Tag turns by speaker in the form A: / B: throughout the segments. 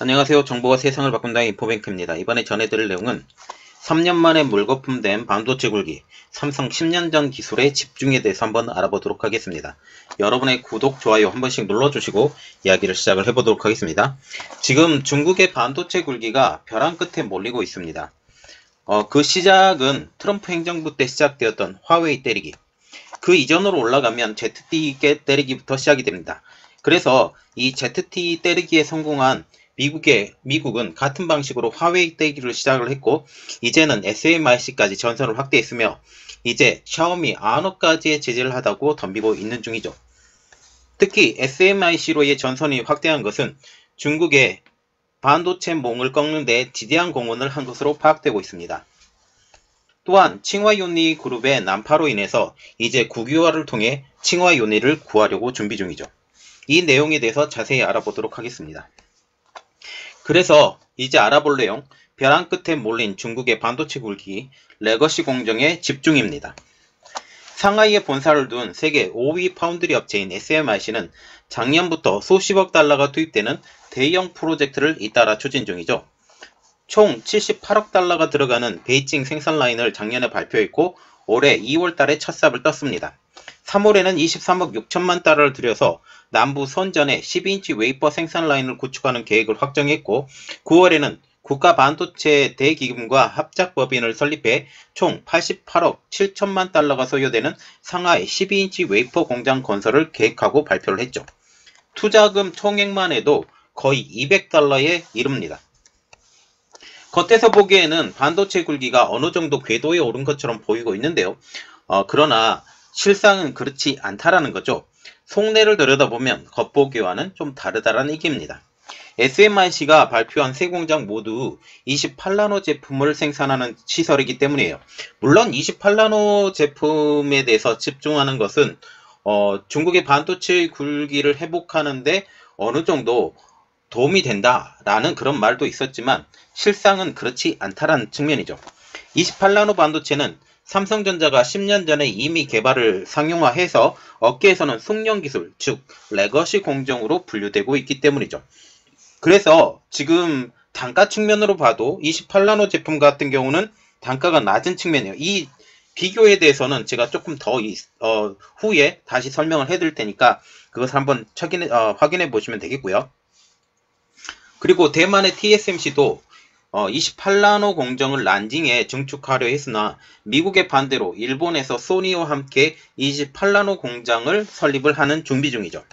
A: 안녕하세요. 정보가 세상을 바꾼다 인포뱅크입니다. 이번에 전해드릴 내용은 3년 만에 물거품된 반도체 굴기, 삼성 10년 전 기술의 집중에 대해서 한번 알아보도록 하겠습니다. 여러분의 구독, 좋아요 한 번씩 눌러주시고 이야기를 시작을 해보도록 하겠습니다. 지금 중국의 반도체 굴기가 벼랑 끝에 몰리고 있습니다. 어, 그 시작은 트럼프 행정부 때 시작되었던 화웨이 때리기, 그 이전으로 올라가면 ZT 때리기부터 시작이 됩니다. 그래서 이 ZT 때리기에 성공한 미국의 미국은 같은 방식으로 화웨이 때리기를 시작을 했고 이제는 SMIC까지 전선을 확대했으며 이제 샤오미 아노까지의 제재를 하다고 덤비고 있는 중이죠. 특히 SMIC로의 전선이 확대한 것은 중국의 반도체 몽을 꺾는 데 지대한 공헌을 한 것으로 파악되고 있습니다. 또한 칭화요니 그룹의 난파로 인해서 이제 국유화를 통해 칭화요니를 구하려고 준비 중이죠. 이 내용에 대해서 자세히 알아보도록 하겠습니다. 그래서 이제 알아볼 내용 벼랑 끝에 몰린 중국의 반도체 굴기 레거시 공정에 집중입니다. 상하이에 본사를 둔 세계 5위 파운드리 업체인 SMIC는 작년부터 수십억 달러가 투입되는 대형 프로젝트를 잇따라 추진 중이죠. 총 78억 달러가 들어가는 베이징 생산 라인을 작년에 발표했고 올해 2월 달에 첫 삽을 떴습니다. 3월에는 23억 6천만 달러를 들여서 남부 선전에 12인치 웨이퍼 생산 라인을 구축하는 계획을 확정했고 9월에는 국가 반도체 대기금과 합작법인을 설립해 총 88억 7천만 달러가 소요되는 상하이 12인치 웨이퍼 공장 건설을 계획하고 발표를 했죠. 투자금 총액만 해도 거의 200달러에 이릅니다. 겉에서 보기에는 반도체 굴기가 어느 정도 궤도에 오른 것처럼 보이고 있는데요. 어, 그러나 실상은 그렇지 않다라는 거죠. 속내를 들여다보면 겉보기와는 좀 다르다라는 얘기입니다. SMIC가 발표한 세 공장 모두 28나노 제품을 생산하는 시설이기 때문이에요. 물론 28나노 제품에 대해서 집중하는 것은 어, 중국의 반도체 굴기를 회복하는데 어느 정도 도움이 된다라는 그런 말도 있었지만 실상은 그렇지 않다라는 측면이죠. 28나노 반도체는 삼성전자가 10년 전에 이미 개발을 상용화해서 업계에서는 숙련 기술, 즉 레거시 공정으로 분류되고 있기 때문이죠. 그래서 지금 단가 측면으로 봐도 28나노 제품 같은 경우는 단가가 낮은 측면이에요. 이 비교에 대해서는 제가 조금 더 어, 후에 다시 설명을 해드릴 테니까 그것을 한번 확인해, 어, 확인해 보시면 되겠고요. 그리고 대만의 TSMC도 어, 28나노 공정을 란징에 증축하려 했으나 미국의 반대로 일본에서 소니와 함께 28나노 공장을 설립을 하는 준비 중이죠.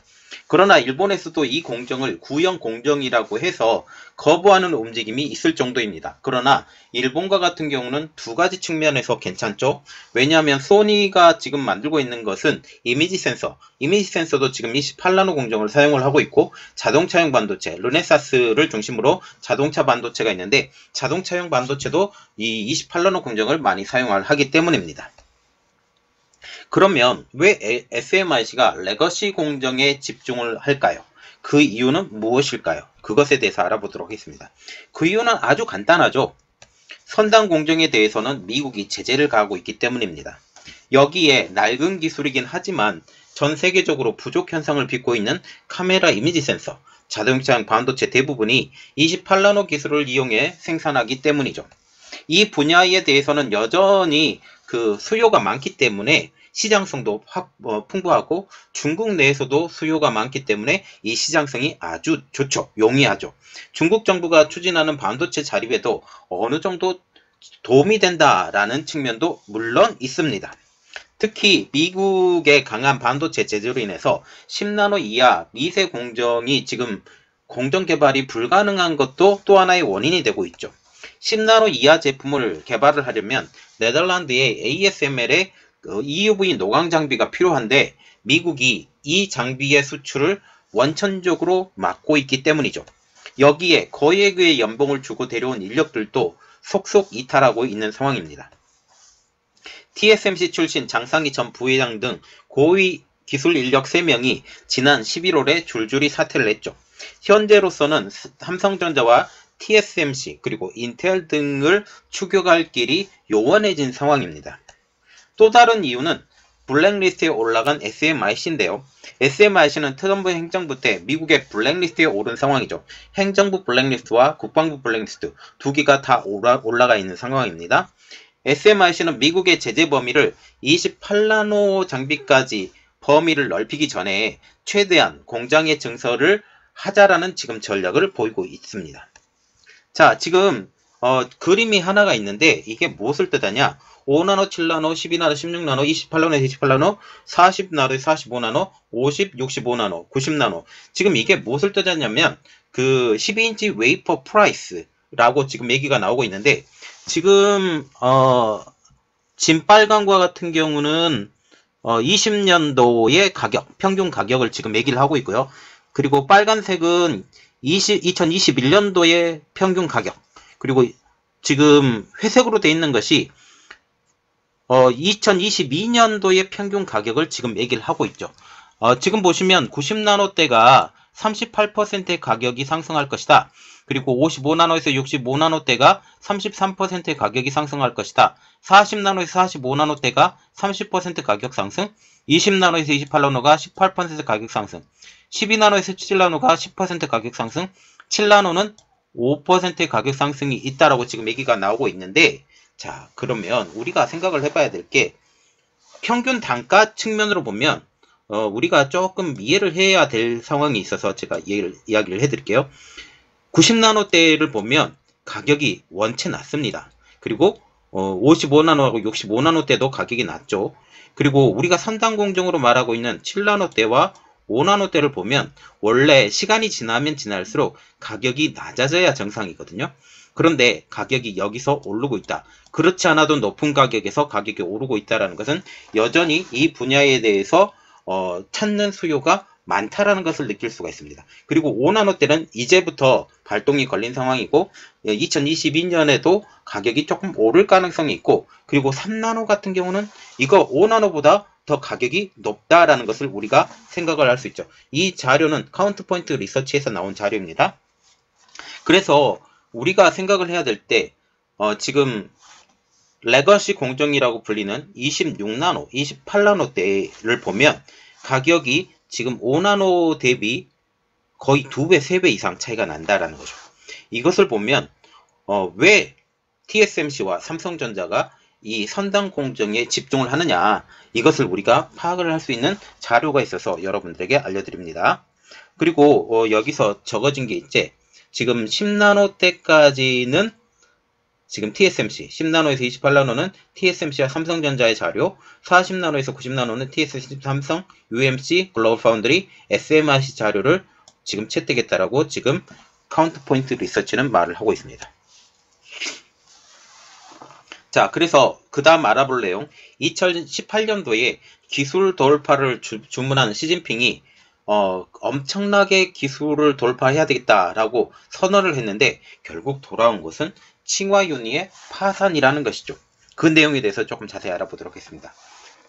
A: 그러나 일본에서도 이 공정을 구형 공정이라고 해서 거부하는 움직임이 있을 정도입니다. 그러나 일본과 같은 경우는 두 가지 측면에서 괜찮죠. 왜냐하면 소니가 지금 만들고 있는 것은 이미지 센서, 이미지 센서도 지금 28나노 공정을 사용을 하고 있고 자동차용 반도체, 르네사스를 중심으로 자동차 반도체가 있는데 자동차용 반도체도 이 28나노 공정을 많이 사용을 하기 때문입니다. 그러면 왜 SMIC가 레거시 공정에 집중을 할까요? 그 이유는 무엇일까요? 그것에 대해서 알아보도록 하겠습니다. 그 이유는 아주 간단하죠. 선단 공정에 대해서는 미국이 제재를 가하고 있기 때문입니다. 여기에 낡은 기술이긴 하지만 전 세계적으로 부족 현상을 빚고 있는 카메라 이미지 센서, 자동차 반도체 대부분이 28나노 기술을 이용해 생산하기 때문이죠. 이 분야에 대해서는 여전히 그 수요가 많기 때문에 시장성도 확, 어, 풍부하고 중국 내에서도 수요가 많기 때문에 이 시장성이 아주 좋죠. 용이하죠. 중국 정부가 추진하는 반도체 자립에도 어느 정도 도움이 된다라는 측면도 물론 있습니다. 특히 미국의 강한 반도체 제재로 인해서 10나노 이하 미세 공정이 지금 공정 개발이 불가능한 것도 또 하나의 원인이 되고 있죠. 10나노 이하 제품을 개발을 하려면 네덜란드의 ASML의 EUV 노광 장비가 필요한데 미국이 이 장비의 수출을 원천적으로 막고 있기 때문이죠. 여기에 거액의 연봉을 주고 데려온 인력들도 속속 이탈하고 있는 상황입니다. TSMC 출신 장상희 전 부회장 등 고위 기술 인력 3명이 지난 11월에 줄줄이 사퇴를 했죠. 현재로서는 삼성전자와 TSMC 그리고 인텔 등을 추격할 길이 요원해진 상황입니다. 또 다른 이유는 블랙리스트에 올라간 SMIC인데요. SMIC는 트럼프 행정부 때 미국의 블랙리스트에 오른 상황이죠. 행정부 블랙리스트와 국방부 블랙리스트 두 개가 다 올라가 있는 상황입니다. SMIC는 미국의 제재 범위를 28나노 장비까지 범위를 넓히기 전에 최대한 공장의 증설을 하자라는 지금 전략을 보이고 있습니다. 자, 지금 어, 그림이 하나가 있는데 이게 무엇을 뜻하냐? 5나노, 7나노, 12나노, 16나노, 28나노, 28나노, 40나노, 45나노, 50, 65나노, 90나노. 지금 이게 무엇을 뜻하냐면 그 12인치 wafer price라고 지금 얘기가 나오고 있는데 지금 어 진빨간과 같은 경우는 어 20년도의 가격, 평균 가격을 지금 얘기를 하고 있고요. 그리고 빨간색은 20, 2021년도의 평균 가격, 그리고 지금 회색으로 되어 있는 것이 어, 2022년도의 평균 가격을 지금 얘기를 하고 있죠. 어, 지금 보시면 90나노대가 38%의 가격이 상승할 것이다. 그리고 55나노에서 65나노대가 33%의 가격이 상승할 것이다. 40나노에서 45나노대가 30% 가격 상승, 20나노에서 28나노가 18% 가격 상승, 12나노에서 7나노가 10% 가격 상승, 7나노는 5%의 가격 상승이 있다라고 지금 얘기가 나오고 있는데 자, 그러면 우리가 생각을 해봐야 될 게 평균 단가 측면으로 보면 어, 우리가 조금 이해를 해야 될 상황이 있어서 제가 이해를, 이야기를 해드릴게요. 90나노대를 보면 가격이 원체 낮습니다. 그리고 어, 55나노하고 65나노대도 가격이 낮죠. 그리고 우리가 선단 공정으로 말하고 있는 7나노대와 5나노대를 보면 원래 시간이 지나면 지날수록 가격이 낮아져야 정상이거든요. 그런데 가격이 여기서 오르고 있다. 그렇지 않아도 높은 가격에서 가격이 오르고 있다는 것은 여전히 이 분야에 대해서 어, 찾는 수요가 많다라는 것을 느낄 수가 있습니다. 그리고 5나노 때는 이제부터 발동이 걸린 상황이고 2022년에도 가격이 조금 오를 가능성이 있고 그리고 3나노 같은 경우는 이거 5나노보다 더 가격이 높다라는 것을 우리가 생각을 할 수 있죠. 이 자료는 카운트 포인트 리서치에서 나온 자료입니다. 그래서 우리가 생각을 해야 될 때, 어, 지금, 레거시 공정이라고 불리는 26나노, 28나노대를 보면 가격이 지금 5나노 대비 거의 2배, 3배 이상 차이가 난다라는 거죠. 이것을 보면, 어, 왜 TSMC와 삼성전자가 이 선당 공정에 집중을 하느냐 이것을 우리가 파악을 할 수 있는 자료가 있어서 여러분들에게 알려드립니다. 그리고 어, 여기서 적어진 게 있지 지금 10나노 때까지는 지금 TSMC, 10나노에서 28나노는 TSMC와 삼성전자의 자료, 40나노에서 90나노는 TSMC, 삼성, UMC, 글로벌 파운드리, SMIC 자료를 지금 채택했다라고 지금 카운트 포인트 리서치는 말을 하고 있습니다. 자, 그래서 그 다음 알아볼 내용, 2018년도에 기술 돌파를 주, 주문한 시진핑이 어, 엄청나게 기술을 돌파해야 되겠다라고 선언을 했는데 결국 돌아온 것은 칭화유니의 파산이라는 것이죠. 그 내용에 대해서 조금 자세히 알아보도록 하겠습니다.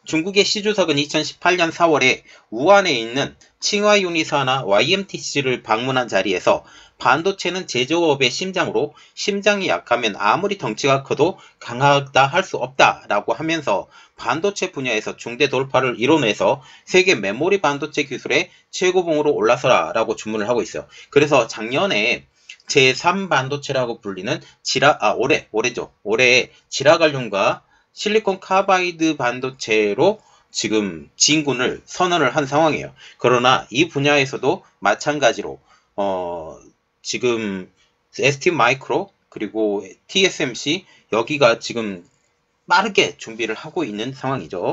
A: 중국의 시주석은 2018년 4월에 우한에 있는 칭화윤리 산하 YMTC를 방문한 자리에서 반도체는 제조업의 심장으로 심장이 약하면 아무리 덩치가 커도 강하다 할 수 없다라고 하면서 반도체 분야에서 중대 돌파를 이뤄내서 세계 메모리 반도체 기술의 최고봉으로 올라서라라고 주문을 하고 있어요. 그래서 작년에 제3 반도체라고 불리는 질화 아 올해 올해죠. 올해 질화갈륨과 실리콘 카바이드 반도체로 지금 진군을 선언을 한 상황이에요. 그러나 이 분야에서도 마찬가지로 어 지금 ST 마이크로 그리고 TSMC 여기가 지금 빠르게 준비를 하고 있는 상황이죠.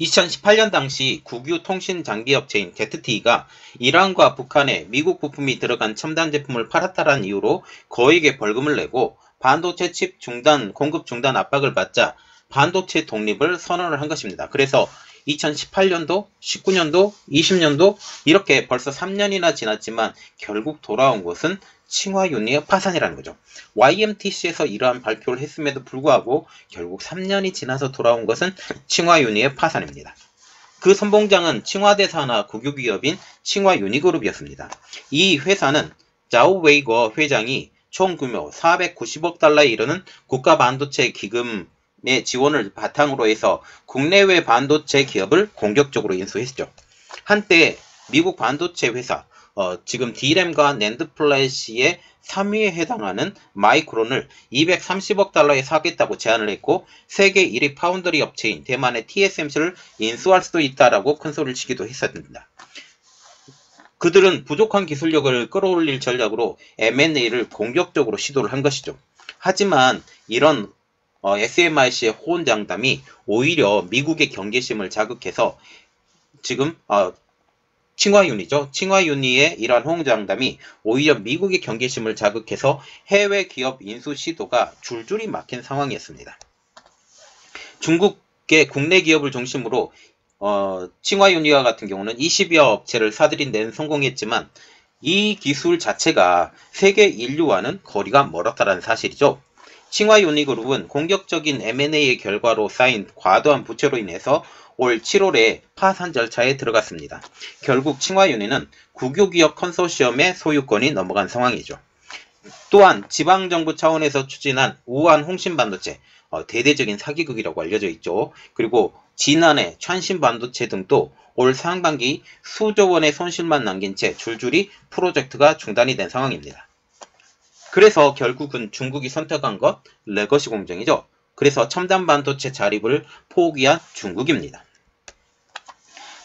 A: 2018년 당시 국유 통신 장비 업체인 ZTE가 이란과 북한에 미국 부품이 들어간 첨단 제품을 팔았다는 이유로 거액의 벌금을 내고 반도체 칩 중단, 공급 중단 압박을 받자 반도체 독립을 선언을 한 것입니다. 그래서 2018년도, 19년도, 20년도 이렇게 벌써 3년이나 지났지만 결국 돌아온 것은 칭화윤리의 파산이라는 거죠. YMTC에서 이러한 발표를 했음에도 불구하고 결국 3년이 지나서 돌아온 것은 칭화유니의 파산입니다. 그 선봉장은 칭화대 산하 국유기업인 칭화유니그룹이었습니다. 이 회사는 자오 웨이궈 회장이 총 규모 490억 달러에 이르는 국가 반도체 기금 D램의 지원을 바탕으로 해서 국내외 반도체 기업을 공격적으로 인수했죠. 한때 미국 반도체 회사 어, 지금 D램과 낸드 플래시의 3위에 해당하는 마이크론을 230억 달러에 사겠다고 제안을 했고 세계 1위 파운더리 업체인 대만의 TSMC를 인수할 수도 있다라고 큰 소리를 치기도 했었습니다. 그들은 부족한 기술력을 끌어올릴 전략으로 M&A를 공격적으로 시도를 한 것이죠. 하지만 이런 어, SMIC의 호언장담이 오히려 미국의 경계심을 자극해서 지금 어, 칭화윤이죠. 칭화윤이의 이러한 호응장담이 오히려 미국의 경계심을 자극해서 해외 기업 인수 시도가 줄줄이 막힌 상황이었습니다. 중국의 국내 기업을 중심으로 어, 칭화윤이와 같은 경우는 20여 업체를 사들인 데는 성공했지만 이 기술 자체가 세계 인류와는 거리가 멀었다는 사실이죠. 칭화유니그룹은 공격적인 M&A의 결과로 쌓인 과도한 부채로 인해서 올 7월에 파산 절차에 들어갔습니다. 결국 칭화윤회는 국유기업 컨소시엄의 소유권이 넘어간 상황이죠. 또한 지방정부 차원에서 추진한 우한 홍신반도체, 어, 대대적인 사기극이라고 알려져 있죠. 그리고 지난해 취안신반도체 등도 올 상반기 수조 원의 손실만 남긴 채 줄줄이 프로젝트가 중단이 된 상황입니다. 그래서 결국은 중국이 선택한 것 레거시 공정이죠. 그래서 첨단 반도체 자립을 포기한 중국입니다.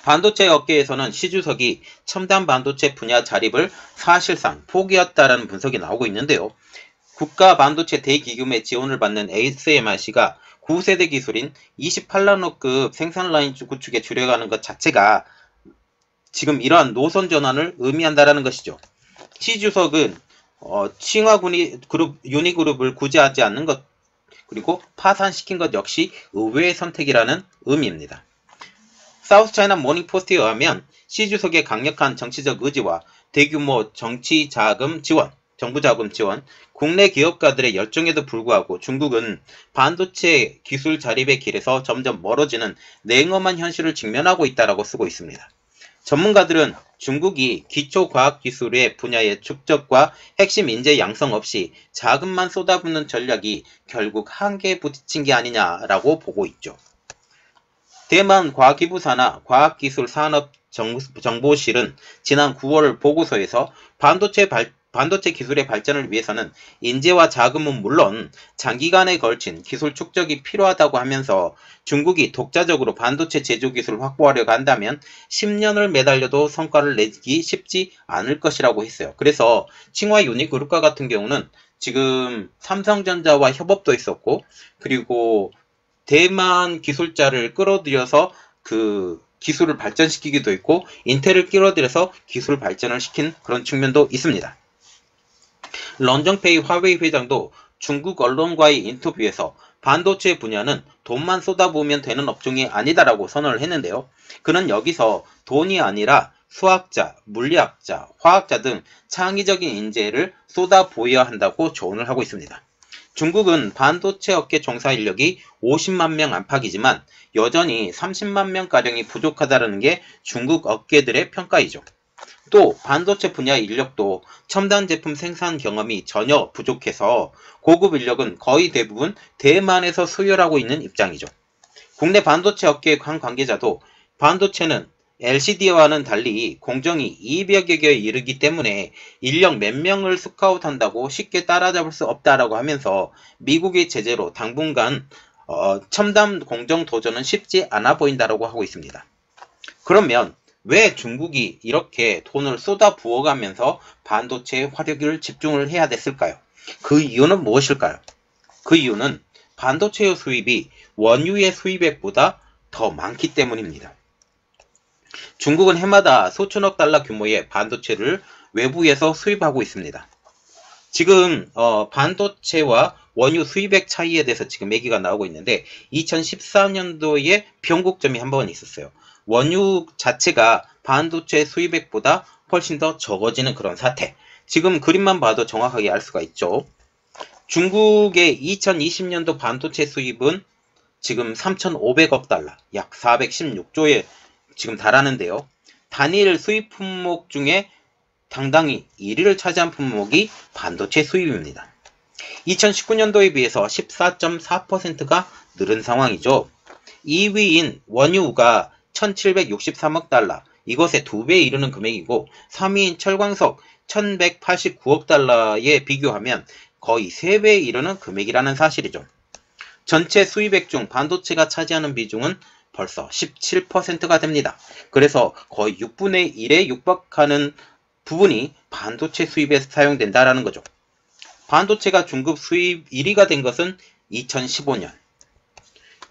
A: 반도체 업계에서는 시주석이 첨단 반도체 분야 자립을 사실상 포기했다라는 분석이 나오고 있는데요. 국가 반도체 대기금의 지원을 받는 SMIC가 구세대 기술인 28나노급 생산 라인 구축에 주력하는 것 자체가 지금 이러한 노선 전환을 의미한다라는 것이죠. 시 주석은 어, 칭화유니 그룹 유니 그룹을 구제하지 않는 것 그리고 파산시킨 것 역시 의외의 선택이라는 의미입니다. 사우스 차이나 모닝 포스트에 의하면 시 주석의 강력한 정치적 의지와 대규모 정치 자금 지원, 정부 자금 지원, 국내 기업가들의 열정에도 불구하고 중국은 반도체 기술 자립의 길에서 점점 멀어지는 냉엄한 현실을 직면하고 있다고 쓰고 있습니다. 전문가들은 중국이 기초과학기술의 분야의 축적과 핵심 인재 양성 없이 자금만 쏟아붓는 전략이 결국 한계에 부딪힌 게 아니냐라고 보고 있죠. 대만 과기부사나 과학기술산업 정보실은 지난 9월 보고서에서 반도체 발, 반도체 기술의 발전을 위해서는 인재와 자금은 물론 장기간에 걸친 기술 축적이 필요하다고 하면서 중국이 독자적으로 반도체 제조 기술을 확보하려고 한다면 10년을 매달려도 성과를 내기 쉽지 않을 것이라고 했어요. 그래서 칭화 유니그룹과 같은 경우는 지금 삼성전자와 협업도 있었고 그리고 대만 기술자를 끌어들여서 그 기술을 발전시키기도 있고 인텔을 끌어들여서 기술 발전을 시킨 그런 측면도 있습니다. 런정페이 화웨이 회장도 중국 언론과의 인터뷰에서 반도체 분야는 돈만 쏟아부으면 되는 업종이 아니다라고 선언을 했는데요. 그는 여기서 돈이 아니라 수학자, 물리학자, 화학자 등 창의적인 인재를 쏟아부어야 한다고 조언을 하고 있습니다. 중국은 반도체 업계 종사 인력이 50만 명 안팎이지만 여전히 30만 명가량이 부족하다는 게 중국 업계들의 평가이죠. 또 반도체 분야 인력도 첨단 제품 생산 경험이 전혀 부족해서 고급 인력은 거의 대부분 대만에서 수혈하고 있는 입장이죠. 국내 반도체 업계 한 관계자도 반도체는 LCD와는 달리 공정이 200여 개에 이르기 때문에 인력 몇 명을 스카웃한다고 쉽게 따라잡을 수 없다라고 하면서 미국의 제재로 당분간 어, 첨단 공정 도전은 쉽지 않아 보인다라고 하고 있습니다. 그러면 왜 중국이 이렇게 돈을 쏟아 부어가면서 반도체에 화력을 집중을 해야 됐을까요? 그 이유는 무엇일까요? 그 이유는 반도체의 수입이 원유의 수입액보다 더 많기 때문입니다. 중국은 해마다 수천억 달러 규모의 반도체를 외부에서 수입하고 있습니다. 지금 어, 반도체와 원유 수입액 차이에 대해서 지금 얘기가 나오고 있는데 2014년도에 변곡점이 한 번 있었어요. 원유 자체가 반도체 수입액보다 훨씬 더 적어지는 그런 사태. 지금 그림만 봐도 정확하게 알 수가 있죠. 중국의 2020년도 반도체 수입은 지금 3,500억 달러, 약 416조에 지금 달하는데요. 단일 수입 품목 중에 당당히 1위를 차지한 품목이 반도체 수입입니다. 2019년도에 비해서 14.4%가 늘은 상황이죠. 2위인 원유가 1763억 달러, 이것의 두 배에 이르는 금액이고 3위인 철광석 1189억 달러에 비교하면 거의 3배에 이르는 금액이라는 사실이죠. 전체 수입액 중 반도체가 차지하는 비중은 벌써 17%가 됩니다. 그래서 거의 6분의 1에 육박하는 부분이 반도체 수입에 사용된다라는 거죠. 반도체가 중국 수입 1위가 된 것은 2015년.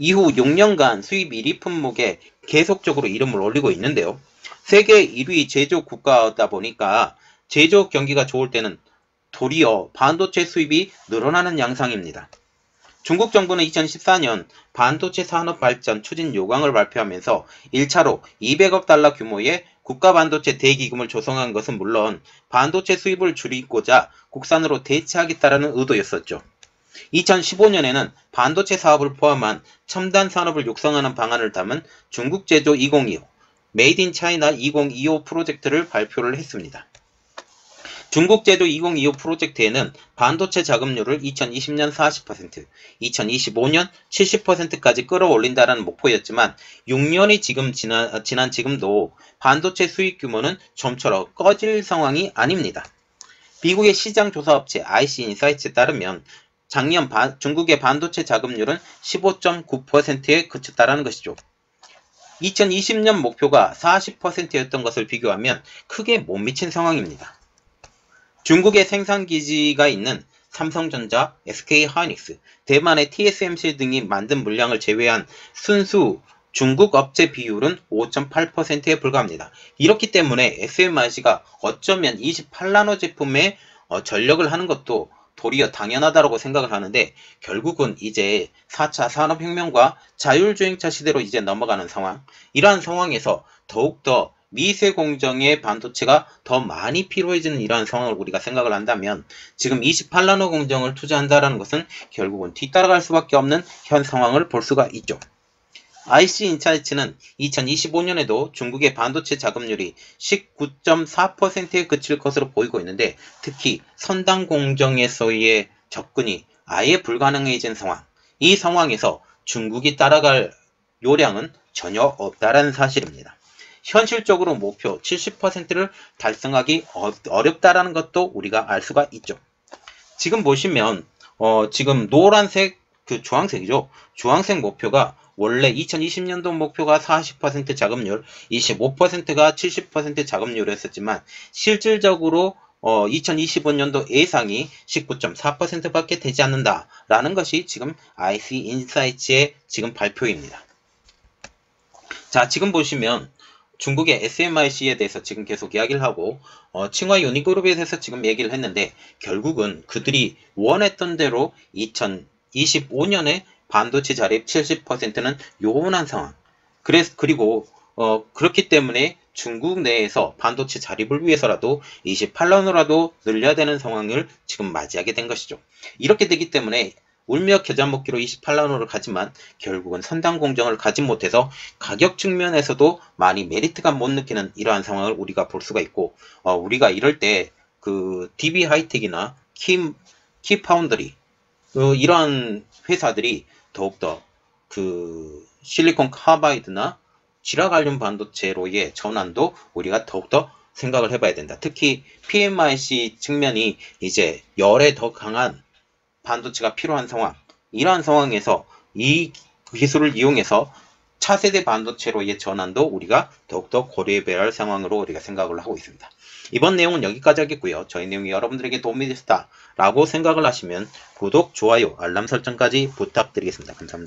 A: 이후 6년간 수입 1위 품목에 계속적으로 이름을 올리고 있는데요. 세계 1위 제조 국가다 보니까 제조 경기가 좋을 때는 도리어 반도체 수입이 늘어나는 양상입니다. 중국 정부는 2014년 반도체 산업 발전 추진 요강을 발표하면서 1차로 200억 달러 규모의 국가 반도체 대기금을 조성한 것은 물론 반도체 수입을 줄이고자 국산으로 대체하겠다라는 의도였었죠. 2015년에는 반도체 사업을 포함한 첨단 산업을 육성하는 방안을 담은 중국 제조 2025, Made in China 2025 프로젝트를 발표를 했습니다. 중국 제조 2025 프로젝트에는 반도체 자급률을 2020년 40%, 2025년 70%까지 끌어올린다는 목표였지만 6년이 지금 지난, 지난 지금도 반도체 수익 규모는 좀처럼 꺼질 상황이 아닙니다. 미국의 시장 조사업체 IC 인사이트에 따르면 작년 반, 중국의 반도체 자금률은 15.9%에 그쳤다는 것이죠. 2020년 목표가 40%였던 것을 비교하면 크게 못 미친 상황입니다. 중국의 생산기지가 있는 삼성전자, SK하이닉스, 대만의 TSMC 등이 만든 물량을 제외한 순수 중국 업체 비율은 5.8%에 불과합니다. 이렇기 때문에 SMIC가 어쩌면 28나노 제품에 어, 전력을 하는 것도 도리어 당연하다고 생각을 하는데 결국은 이제 4차 산업혁명과 자율주행차 시대로 이제 넘어가는 상황 이러한 상황에서 더욱더 미세 공정의 반도체가 더 많이 필요해지는 이러한 상황을 우리가 생각을 한다면 지금 28나노 공정을 투자한다는 것은 결국은 뒤따라갈 수밖에 없는 현 상황을 볼 수가 있죠. IC 인사이츠는 2025년에도 중국의 반도체 자금률이 19.4%에 그칠 것으로 보이고 있는데 특히 선당 공정에서의 접근이 아예 불가능해진 상황. 이 상황에서 중국이 따라갈 요량은 전혀 없다라는 사실입니다. 현실적으로 목표 70%를 달성하기 어렵다라는 것도 우리가 알 수가 있죠. 지금 보시면 어, 지금 노란색 그 주황색이죠. 주황색 목표가 원래 2020년도 목표가 40% 자금률, 25%가 70% 자금률이었었지만 실질적으로 어, 2025년도 예상이 19.4%밖에 되지 않는다라는 것이 지금 IC 인사이츠의 지금 발표입니다. 자, 지금 보시면 중국의 SMIC에 대해서 지금 계속 이야기를 하고 어, 칭화 유니그룹에 대해서 지금 얘기를 했는데 결국은 그들이 원했던 대로 2025년에 반도체 자립 70%는 요원한 상황. 그래서 그리고 어, 그렇기 때문에 중국 내에서 반도체 자립을 위해서라도 28년으로라도 늘려야 되는 상황을 지금 맞이하게 된 것이죠. 이렇게 되기 때문에 울며 겨자 먹기로 28나노를 가지만 결국은 선단 공정을 가지 못해서 가격 측면에서도 많이 메리트가 못 느끼는 이러한 상황을 우리가 볼 수가 있고 어, 우리가 이럴 때 그 DB 하이텍이나 키, 키 파운드리 어, 이러한 회사들이 더욱더 그 실리콘 카바이드나 질화갈륨 반도체로의 전환도 우리가 더욱더 생각을 해봐야 된다. 특히 PMIC 측면이 이제 열에 더 강한 반도체가 필요한 상황 이러한 상황에서 이 기술을 이용해서 차세대 반도체로의 전환도 우리가 더욱더 고려해봐야 할 상황으로 우리가 생각을 하고 있습니다. 이번 내용은 여기까지 하겠고요. 저희 내용이 여러분들에게 도움이 됐다 라고 생각을 하시면 구독, 좋아요, 알람 설정까지 부탁드리겠습니다. 감사합니다.